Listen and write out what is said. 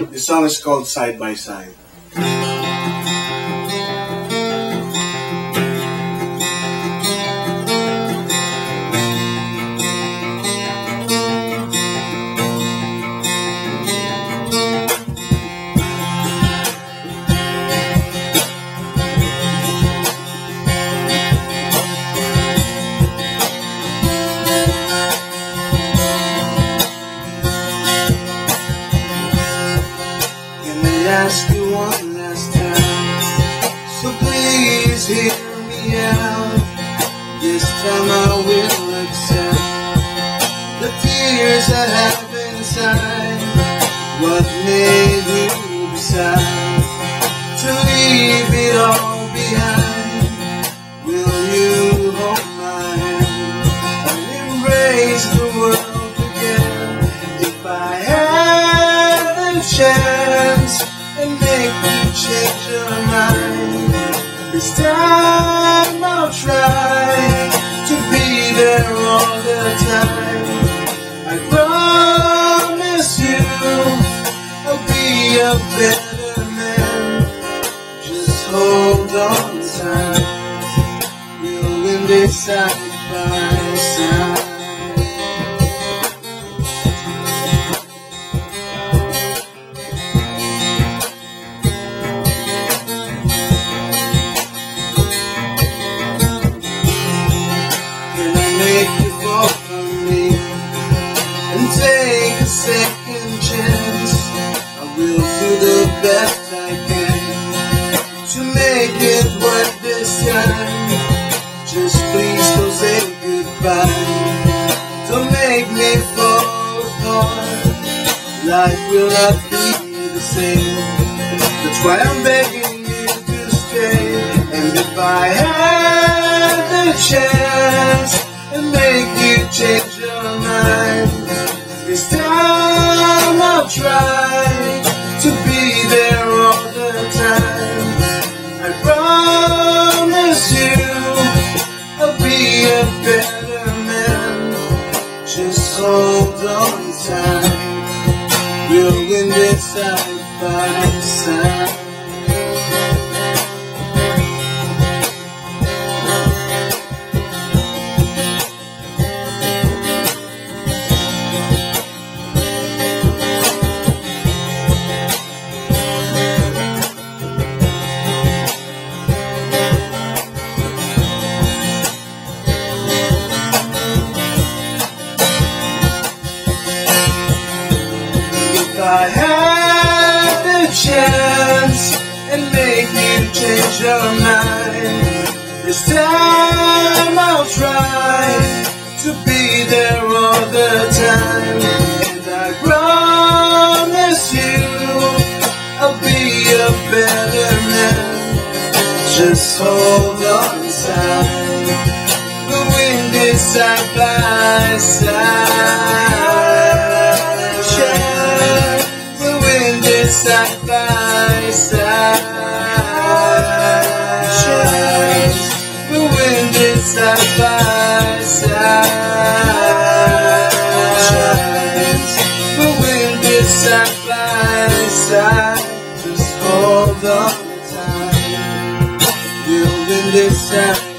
The song is called Side by Side. Ask you one last time? So please hear me out. This time I will accept the tears I have inside. What made you decide to leave it all behind? Will you hold my hand and embrace the world together? If I had the chance change your mind, this time I'll try to be there all the time. I promise you I'll be a better man. Just hold on tight. We'll win this side by side. Second chance? I will do the best I can to make it work this time. Just please don't say goodbye. Don't make me fall apart. Life will not be the same. That's why I'm begging you to stay. And if I had the chance and make you change your mind, tight. We'll win this side side. The chance and make you change your mind, this time I'll try to be there all the time. And I promise you I'll be a better man. Just hold on tight. The wind is side by side. Shine. The wind is side this time